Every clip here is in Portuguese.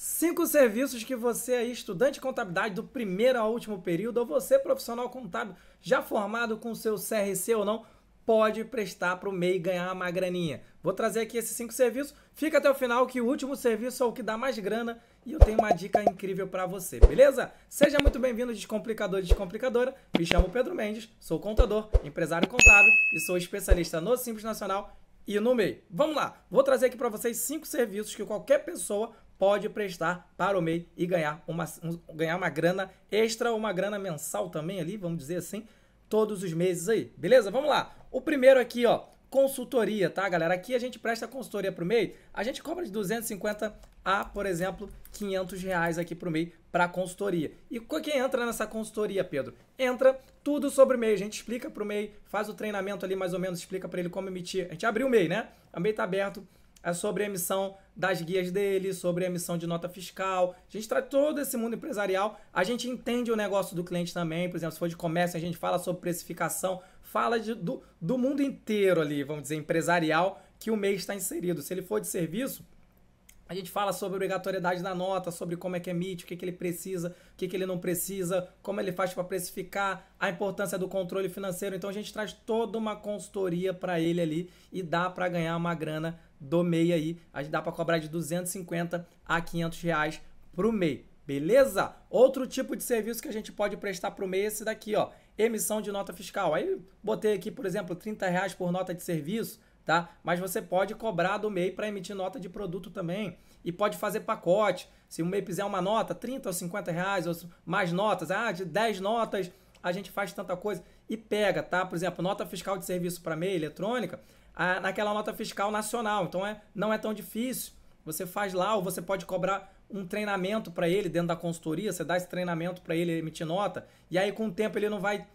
Cinco serviços que você aí, estudante de contabilidade do primeiro ao último período, ou você profissional contábil já formado com seu CRC ou não, pode prestar para o MEI e ganhar uma graninha. Vou trazer aqui esses cinco serviços. Fica até o final que o último serviço é o que dá mais grana e eu tenho uma dica incrível para você, beleza? Seja muito bem-vindo, Descomplicador e Descomplicadora. Me chamo Pedro Mendes, sou contador, empresário contábil e sou especialista no Simples Nacional e no MEI. Vamos lá, vou trazer aqui para vocês cinco serviços que qualquer pessoa pode prestar para o MEI e ganhar uma, um, ganhar uma grana extra, uma grana mensal também ali, vamos dizer assim, todos os meses aí. Beleza? Vamos lá. O primeiro aqui, ó, consultoria, tá, galera? Aqui a gente presta consultoria para o MEI, a gente cobra de 250 a, por exemplo, 500 reais aqui para o MEI para consultoria. E quem entra nessa consultoria, Pedro? Entra tudo sobre o MEI, a gente explica para o MEI, faz o treinamento ali mais ou menos, explica para ele como emitir. A gente abriu o MEI, né? O MEI está aberto, é sobre a emissão das guias dele, sobre a emissão de nota fiscal. A gente traz todo esse mundo empresarial. A gente entende o negócio do cliente também. Por exemplo, se for de comércio, a gente fala sobre precificação, fala de, do, do mundo inteiro ali, vamos dizer, empresarial, que o MEI está inserido. Se ele for de serviço, a gente fala sobre obrigatoriedade da nota, sobre como é que emite, o que, que ele precisa, o que, que ele não precisa, como ele faz para precificar, a importância do controle financeiro. Então a gente traz toda uma consultoria para ele ali e dá para ganhar uma grana do MEI aí. A gente dá para cobrar de 250 a 500 reais para o MEI. Beleza? Outro tipo de serviço que a gente pode prestar para o MEI é esse daqui, ó. Emissão de nota fiscal. Aí botei aqui, por exemplo, 30 reais por nota de serviço tá? Mas você pode cobrar do MEI para emitir nota de produto também. E pode fazer pacote. Se o MEI fizer uma nota, 30 ou 50 reais, ou mais notas, ah, de 10 notas, a gente faz tanta coisa. E pega, tá? Por exemplo, nota fiscal de serviço para MEI eletrônica, naquela nota fiscal nacional. Então é, não é tão difícil. Você faz lá, ou você pode cobrar um treinamento para ele dentro da consultoria, você dá esse treinamento para ele emitir nota, e aí com o tempo ele não vai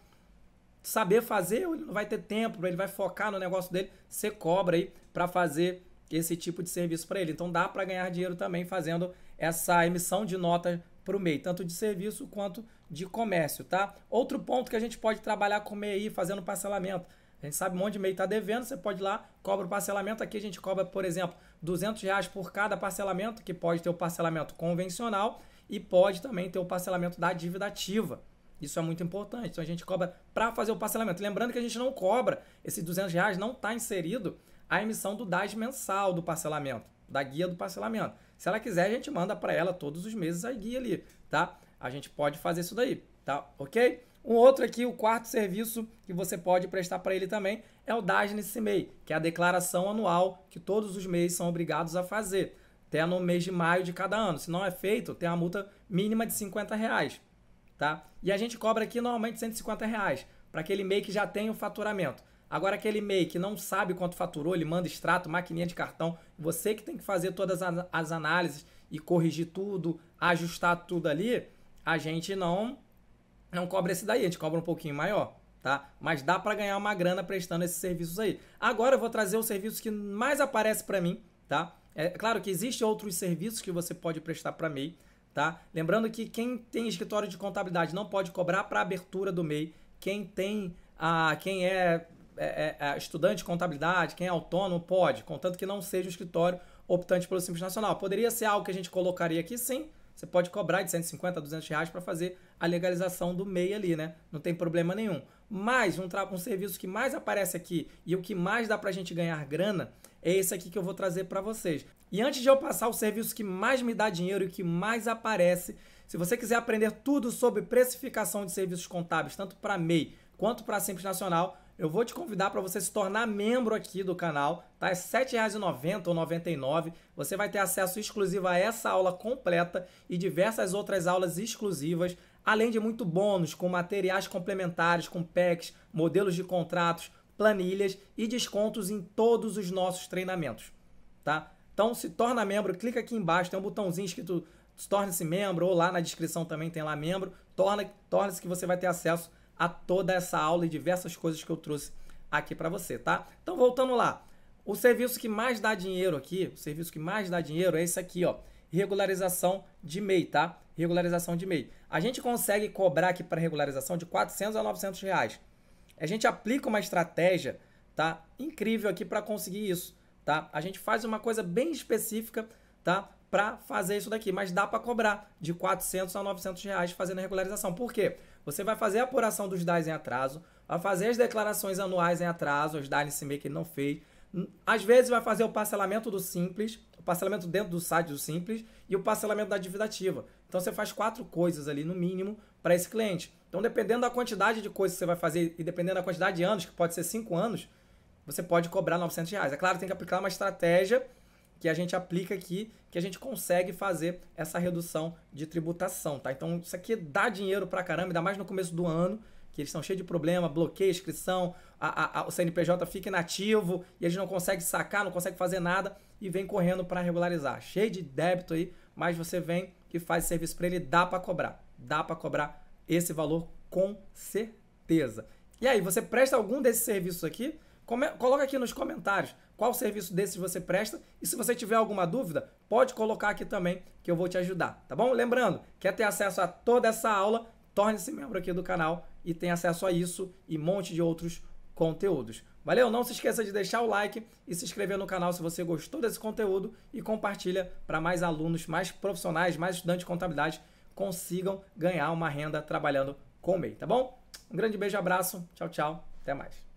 saber fazer, ele não vai ter tempo, ele vai focar no negócio dele, você cobra aí para fazer esse tipo de serviço para ele. Então dá para ganhar dinheiro também fazendo essa emissão de nota para o MEI, tanto de serviço quanto de comércio, tá? Outro ponto que a gente pode trabalhar com o MEI fazendo parcelamento. A gente sabe um monte de MEI está devendo, você pode ir lá, cobra o parcelamento. Aqui a gente cobra, por exemplo, 200 reais por cada parcelamento, que pode ter o parcelamento convencional e pode também ter o parcelamento da dívida ativa. Isso é muito importante. Então a gente cobra para fazer o parcelamento. Lembrando que a gente não cobra esses 200 reais, não está inserido a emissão do DAS mensal do parcelamento, da guia do parcelamento. Se ela quiser, a gente manda para ela todos os meses a guia ali, tá? A gente pode fazer isso daí, tá? Ok? Um outro aqui, o quarto serviço que você pode prestar para ele também é o DAS nesse MEI, que é a declaração anual que todos os meses são obrigados a fazer, até no mês de maio de cada ano. Se não é feito, tem a multa mínima de 50 reais tá? E a gente cobra aqui normalmente 150 reais para aquele MEI que já tem o faturamento. Agora, aquele MEI que não sabe quanto faturou, ele manda extrato, maquininha de cartão, você que tem que fazer todas as análises e corrigir tudo, ajustar tudo ali, a gente não não cobra esse daí, a gente cobra um pouquinho maior, tá? Mas dá para ganhar uma grana prestando esses serviços aí. Agora eu vou trazer o serviço que mais aparece para mim, tá? É claro que existem outros serviços que você pode prestar para MEI, tá? Lembrando que quem tem escritório de contabilidade não pode cobrar para abertura do MEI. Quem tem a quem é, é, é, estudante de contabilidade, quem é autônomo pode, contanto que não seja um escritório optante pelo Simples Nacional. Poderia ser algo que a gente colocaria aqui, sim. Você pode cobrar de 150 a 200 reais para fazer a legalização do MEI ali, né? Não tem problema nenhum. Mas um, um serviço que mais aparece aqui e o que mais dá para a gente ganhar grana é esse aqui que eu vou trazer para vocês. E antes de eu passar o serviço que mais me dá dinheiro e que mais aparece, se você quiser aprender tudo sobre precificação de serviços contábeis, tanto para MEI quanto para Simples Nacional, eu vou te convidar para você se tornar membro aqui do canal, tá? É R$ 7,90 ou R$ 99. Você vai ter acesso exclusivo a essa aula completa e diversas outras aulas exclusivas, além de muito bônus com materiais complementares, com PECs, modelos de contratos, planilhas e descontos em todos os nossos treinamentos, tá? Então se torna membro, clica aqui embaixo, tem um botãozinho escrito torne-se membro, ou lá na descrição também tem lá membro, torna, torne-se que você vai ter acesso toda essa aula e diversas coisas que eu trouxe aqui para você, tá? Então voltando lá, o serviço que mais dá dinheiro aqui, o serviço que mais dá dinheiro é esse aqui, ó, regularização de MEI, tá? Regularização de MEI. A gente consegue cobrar aqui para regularização de 400 a 900 reais. A gente aplica uma estratégia, tá? Incrível aqui para conseguir isso tá? A gente faz uma coisa bem específica, tá? Para fazer isso daqui, mas dá para cobrar de 400 a 900 reais fazendo a regularização. Por quê? Você vai fazer a apuração dos DAIs em atraso, vai fazer as declarações anuais em atraso, os DAIs mês que ele não fez. Às vezes vai fazer o parcelamento do Simples, o parcelamento dentro do site do Simples e o parcelamento da dívida ativa. Então você faz quatro coisas ali no mínimo para esse cliente. Então dependendo da quantidade de coisas que você vai fazer e dependendo da quantidade de anos, que pode ser cinco anos, você pode cobrar 900 reais. É claro, tem que aplicar uma estratégia que a gente aplica aqui, que a gente consegue fazer essa redução de tributação, tá? Então isso aqui dá dinheiro pra caramba, ainda mais no começo do ano, que eles estão cheios de problema, inscrição, a, a, a, o CNPJ fica inativo e eles não conseguem sacar, não conseguem fazer nada e vem correndo para regularizar. Cheio de débito aí, mas você vem e faz serviço para ele, dá para cobrar. Dá para cobrar esse valor com certeza. E aí, você presta algum desses serviços aqui? Come, coloca aqui nos comentários qual serviço desses você presta e se você tiver alguma dúvida, pode colocar aqui também que eu vou te ajudar, tá bom? Lembrando, quer ter acesso a toda essa aula, torne-se membro aqui do canal e tenha acesso a isso e um monte de outros conteúdos. Valeu? Não se esqueça de deixar o like e se inscrever no canal se você gostou desse conteúdo e compartilha para mais alunos, mais profissionais, mais estudantes de contabilidade consigam ganhar uma renda trabalhando com o MEI, tá bom? Um grande beijo, abraço, tchau, tchau, até mais.